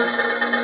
Música